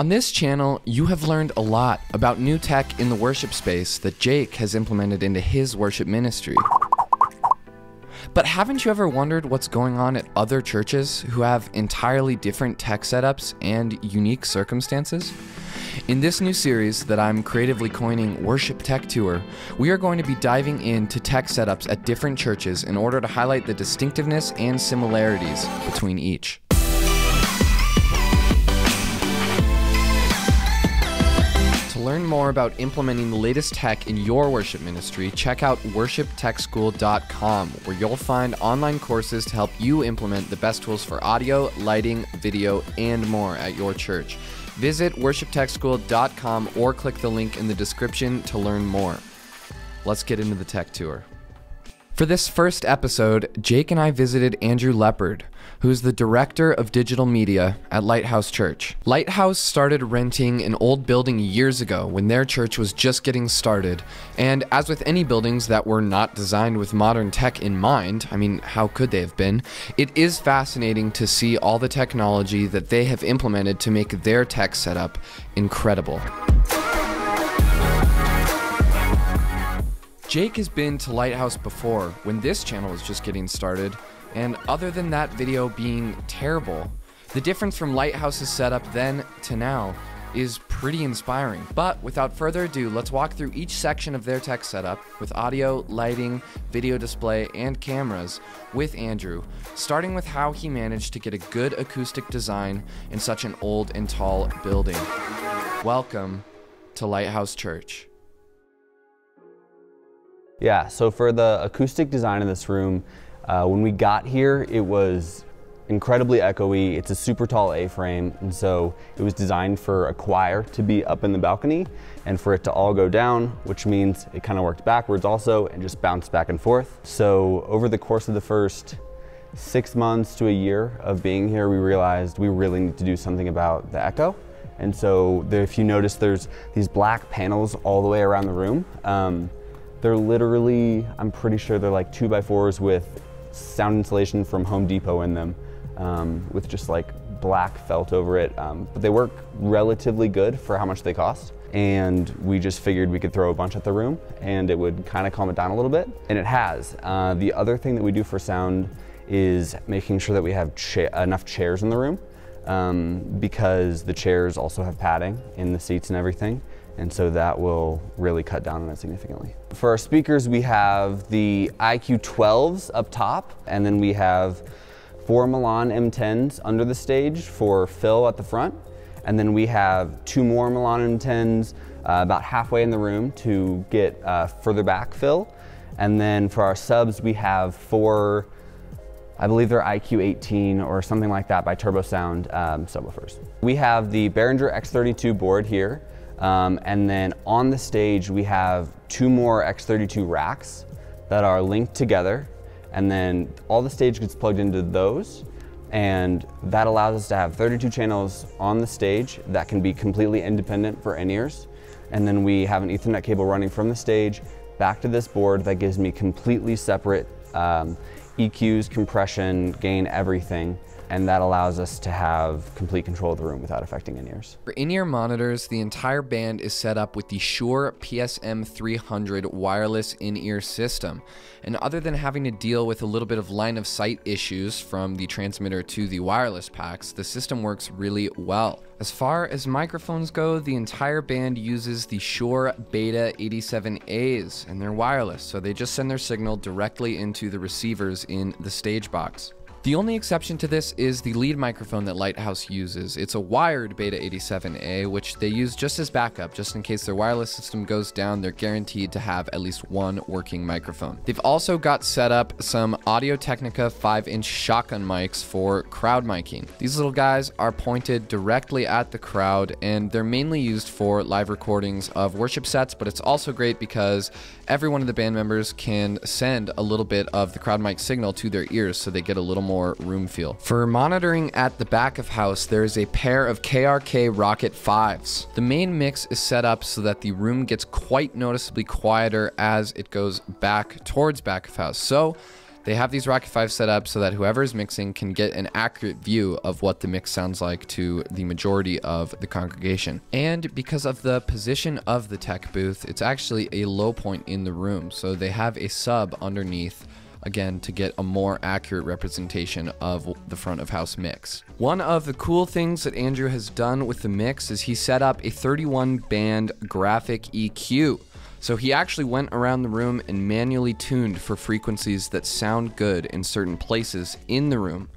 On this channel, you have learned a lot about new tech in the worship space that Jake has implemented into his worship ministry. But haven't you ever wondered what's going on at other churches who have entirely different tech setups and unique circumstances? In this new series that I'm creatively coining Worship Tech Tour, we are going to be diving into tech setups at different churches in order to highlight the distinctiveness and similarities between each. To learn more about implementing the latest tech in your worship ministry, check out worshiptechschool.com, where you'll find online courses to help you implement the best tools for audio, lighting, video, and more at your church. Visit worshiptechschool.com or click the link in the description to learn more. Let's get into the tech tour. For this first episode, Jake and I visited Andrew Leopard, who's the director of digital media at Lighthouse Church. Lighthouse started renting an old building years ago when their church was just getting started, and as with any buildings that were not designed with modern tech in mind, I mean, how could they have been? It is fascinating to see all the technology that they have implemented to make their tech setup incredible. Jake has been to Lighthouse before when this channel was just getting started, and other than that video being terrible, the difference from Lighthouse's setup then to now is pretty inspiring. But without further ado, let's walk through each section of their tech setup with audio, lighting, video display, and cameras with Andrew, starting with how he managed to get a good acoustic design in such an old and tall building. Welcome to Lighthouse Church. Yeah, so for the acoustic design in this room, uh, when we got here, it was incredibly echoey. It's a super tall A-frame, and so it was designed for a choir to be up in the balcony and for it to all go down, which means it kind of worked backwards also and just bounced back and forth. So over the course of the first six months to a year of being here, we realized we really need to do something about the echo. And so there, if you notice, there's these black panels all the way around the room. Um, they're literally, I'm pretty sure they're like two by fours with sound insulation from Home Depot in them um, with just like black felt over it. Um, but they work relatively good for how much they cost. And we just figured we could throw a bunch at the room and it would kind of calm it down a little bit. And it has. Uh, the other thing that we do for sound is making sure that we have cha enough chairs in the room um, because the chairs also have padding in the seats and everything and so that will really cut down on it significantly. For our speakers, we have the IQ12s up top, and then we have four Milan M10s under the stage for fill at the front, and then we have two more Milan M10s uh, about halfway in the room to get uh, further back fill, and then for our subs, we have four I believe they're IQ18 or something like that by Turbosound um, subwoofers. We have the Behringer X32 board here. Um, and then on the stage, we have two more X32 racks that are linked together. And then all the stage gets plugged into those. And that allows us to have 32 channels on the stage that can be completely independent for in-ears. And then we have an ethernet cable running from the stage back to this board that gives me completely separate um, EQs, compression, gain, everything and that allows us to have complete control of the room without affecting in-ears. For in-ear monitors, the entire band is set up with the Shure PSM 300 wireless in-ear system. And other than having to deal with a little bit of line of sight issues from the transmitter to the wireless packs, the system works really well. As far as microphones go, the entire band uses the Shure Beta 87As and they're wireless, so they just send their signal directly into the receivers in the stage box. The only exception to this is the lead microphone that Lighthouse uses. It's a wired Beta 87A, which they use just as backup, just in case their wireless system goes down, they're guaranteed to have at least one working microphone. They've also got set up some Audio Technica 5-inch shotgun mics for crowd miking. These little guys are pointed directly at the crowd, and they're mainly used for live recordings of worship sets, but it's also great because every one of the band members can send a little bit of the crowd mic signal to their ears so they get a little more room feel. For monitoring at the back of house, there is a pair of KRK Rokit 5s. The main mix is set up so that the room gets quite noticeably quieter as it goes back towards back of house. So They have these Rokit 5 set up so that whoever is mixing can get an accurate view of what the mix sounds like to the majority of the congregation. And because of the position of the tech booth, it's actually a low point in the room. So they have a sub underneath again to get a more accurate representation of the front of house mix. One of the cool things that Andrew has done with the mix is he set up a 31 band graphic EQ. So he actually went around the room and manually tuned for frequencies that sound good in certain places in the room.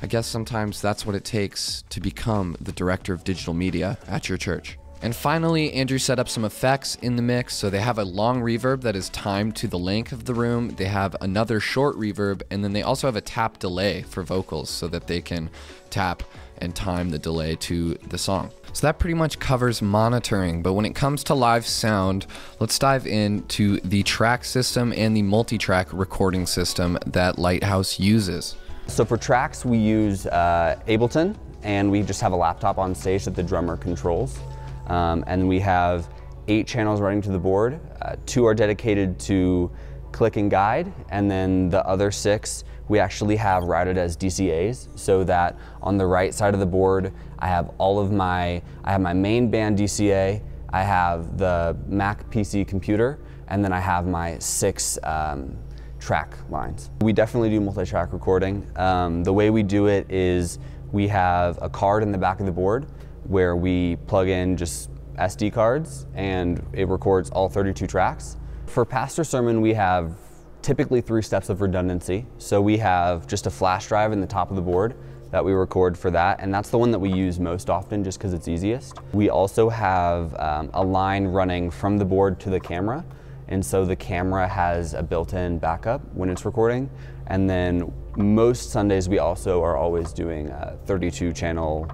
I guess sometimes that's what it takes to become the director of digital media at your church. And finally, Andrew set up some effects in the mix. So they have a long reverb that is timed to the length of the room. They have another short reverb, and then they also have a tap delay for vocals so that they can tap and time the delay to the song. So that pretty much covers monitoring. But when it comes to live sound, let's dive into the track system and the multi track recording system that Lighthouse uses. So for tracks, we use uh, Ableton, and we just have a laptop on stage that the drummer controls. Um, and we have eight channels running to the board. Uh, two are dedicated to click and guide, and then the other six we actually have routed as DCAs so that on the right side of the board I have all of my, I have my main band DCA, I have the Mac PC computer, and then I have my six um, track lines. We definitely do multi-track recording. Um, the way we do it is we have a card in the back of the board where we plug in just SD cards and it records all 32 tracks. For Pastor Sermon, we have typically three steps of redundancy. So we have just a flash drive in the top of the board that we record for that, and that's the one that we use most often just because it's easiest. We also have um, a line running from the board to the camera, and so the camera has a built-in backup when it's recording. And then most Sundays we also are always doing a 32 channel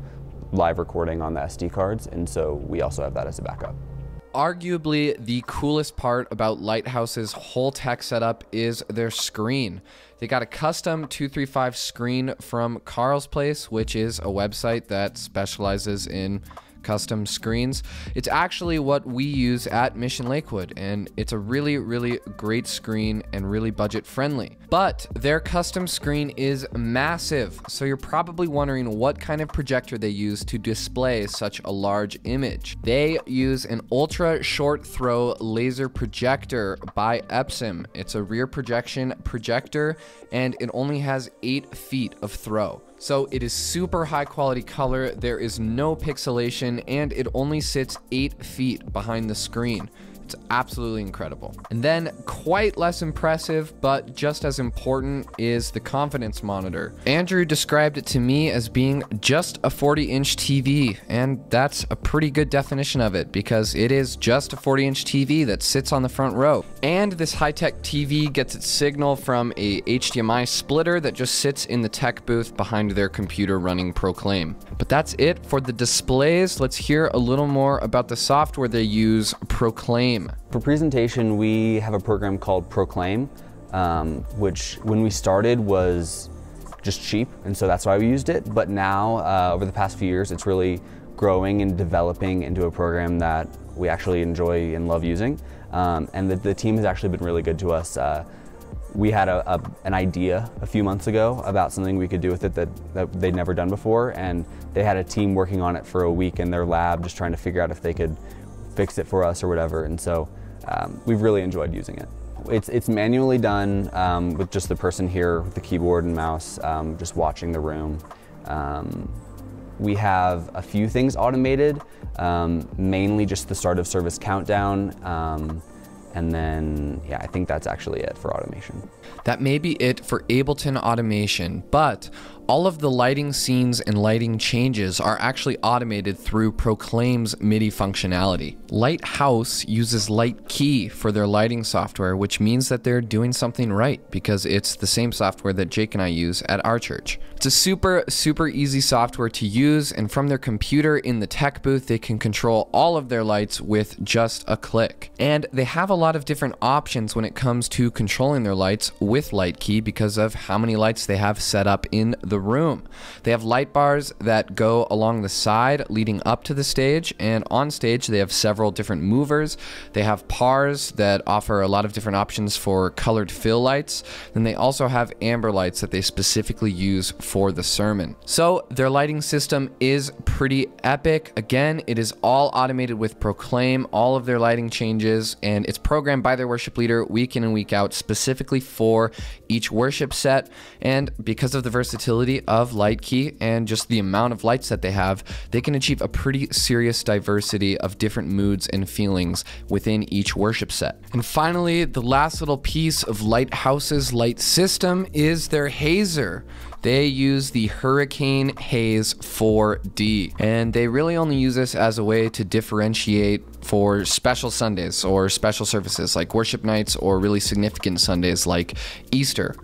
live recording on the SD cards, and so we also have that as a backup. Arguably, the coolest part about Lighthouse's whole tech setup is their screen. They got a custom 235 screen from Carl's Place, which is a website that specializes in custom screens. It's actually what we use at Mission Lakewood, and it's a really, really great screen and really budget friendly. But their custom screen is massive, so you're probably wondering what kind of projector they use to display such a large image. They use an ultra short throw laser projector by Epson. It's a rear projection projector, and it only has 8 feet of throw. So it is super high quality color, there is no pixelation, and it only sits 8 feet behind the screen. It's absolutely incredible. And then, quite less impressive, but just as important, is the confidence monitor. Andrew described it to me as being just a 40 inch TV, and that's a pretty good definition of it because it is just a 40 inch TV that sits on the front row. And this high tech TV gets its signal from a HDMI splitter that just sits in the tech booth behind their computer running Proclaim. But that's it for the displays. Let's hear a little more about the software they use, Proclaim. For presentation, we have a program called Proclaim, um, which when we started was just cheap, and so that's why we used it. But now, uh, over the past few years, it's really growing and developing into a program that we actually enjoy and love using. Um, and the, the, team has actually been really good to us. Uh, we had a, a, an idea a few months ago about something we could do with it that, that they'd never done before, and they had a team working on it for a week in their lab, just trying to figure out if they could fix it for us or whatever. And so um, we've really enjoyed using it. It's, it's manually done um, with just the person here with the keyboard and mouse, um, just watching the room. Um, we have a few things automated, um, mainly just the start of service countdown. Um, and then, yeah, I think that's actually it for automation. That may be it for Ableton automation, but all of the lighting scenes and lighting changes are actually automated through Proclaim's MIDI functionality. Lighthouse uses Lightkey for their lighting software, which means that they're doing something right because it's the same software that Jake and I use at our church. It's a super, super easy software to use, and from their computer in the tech booth, they can control all of their lights with just a click. And they have a lot of different options when it comes to controlling their lights with Lightkey because of how many lights they have set up in the room. They have light bars that go along the side leading up to the stage, and on stage they have several different movers. They have pars that offer a lot of different options for colored fill lights. Then they also have amber lights that they specifically use for the sermon. So their lighting system is pretty epic. Again, it is all automated with Proclaim, all of their lighting changes, and it's programmed by their worship leader week in and week out specifically for each worship set. And because of the versatility of Lightkey and just the amount of lights that they have, they can achieve a pretty serious diversity of different moods and feelings within each worship set. And finally, the last little piece of Lighthouse's light system is their hazer. They use the Hurricane Haze 4D, and they really only use this as a way to differentiate for special Sundays or special services like worship nights or really significant Sundays like Easter.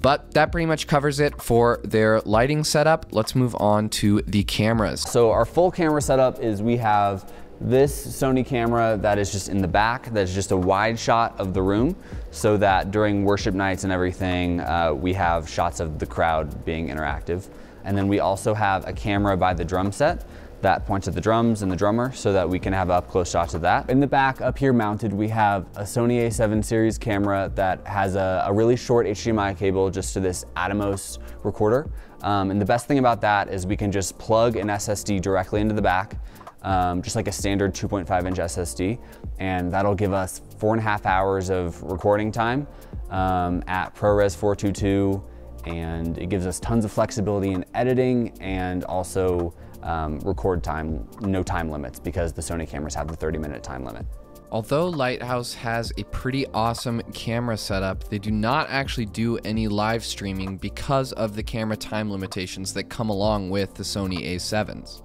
But that pretty much covers it for their lighting setup. Let's move on to the cameras. So our full camera setup is we have this Sony camera that is just in the back, that's just a wide shot of the room, so that during worship nights and everything, uh, we have shots of the crowd being interactive. And then we also have a camera by the drum set that points at the drums and the drummer so that we can have up close shots of that. In the back up here mounted we have a Sony a7 series camera that has a, a really short HDMI cable just to this Atomos recorder. Um, and the best thing about that is we can just plug an SSD directly into the back um, just like a standard 2.5 inch SSD. And that'll give us four and a half hours of recording time um, at ProRes 422. And it gives us tons of flexibility in editing and also um, record time, no time limits because the Sony cameras have the 30 minute time limit. Although Lighthouse has a pretty awesome camera setup, they do not actually do any live streaming because of the camera time limitations that come along with the Sony A7s.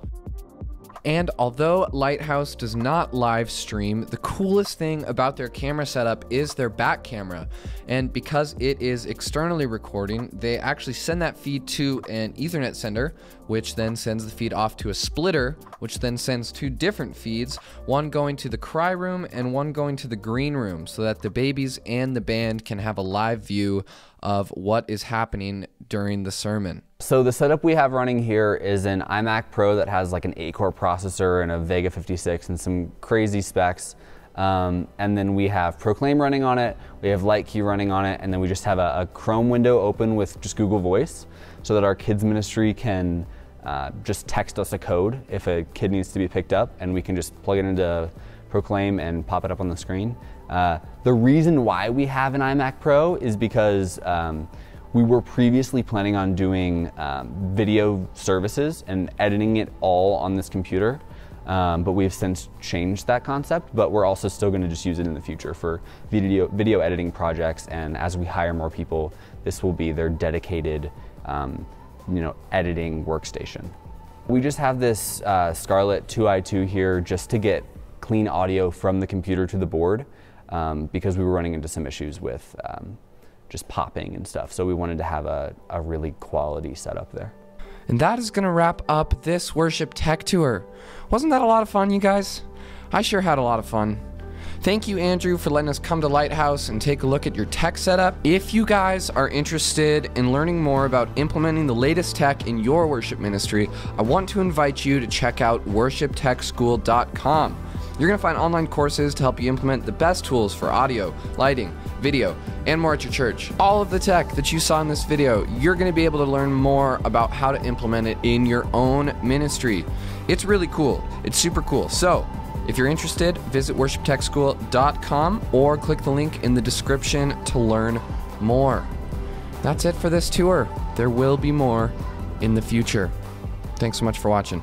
And although Lighthouse does not live stream, the coolest thing about their camera setup is their back camera. And because it is externally recording, they actually send that feed to an Ethernet sender, which then sends the feed off to a splitter, which then sends two different feeds, one going to the cry room and one going to the green room, so that the babies and the band can have a live view of what is happening during the sermon. So the setup we have running here is an iMac Pro that has like an 8-core processor and a Vega 56 and some crazy specs. Um, and then we have Proclaim running on it, we have Lightkey running on it, and then we just have a, a Chrome window open with just Google Voice so that our kids ministry can uh, just text us a code if a kid needs to be picked up and we can just plug it into Proclaim and pop it up on the screen. Uh, the reason why we have an iMac Pro is because um, we were previously planning on doing um, video services and editing it all on this computer. Um, but we've since changed that concept, but we're also still going to just use it in the future for video, video editing projects. And as we hire more people, this will be their dedicated, um, you know, editing workstation. We just have this uh, Scarlett 2i2 here just to get clean audio from the computer to the board um, because we were running into some issues with um, just popping and stuff. So we wanted to have a, a really quality setup there. And that is going to wrap up this worship tech tour. Wasn't that a lot of fun, you guys? I sure had a lot of fun. Thank you, Andrew, for letting us come to Lighthouse and take a look at your tech setup. If you guys are interested in learning more about implementing the latest tech in your worship ministry, I want to invite you to check out worshiptechschool.com. You're going to find online courses to help you implement the best tools for audio, lighting, video, and more at your church. All of the tech that you saw in this video, you're going to be able to learn more about how to implement it in your own ministry. It's really cool. It's super cool. So, if you're interested, visit worshiptechschool.com or click the link in the description to learn more. That's it for this tour. There will be more in the future. Thanks so much for watching.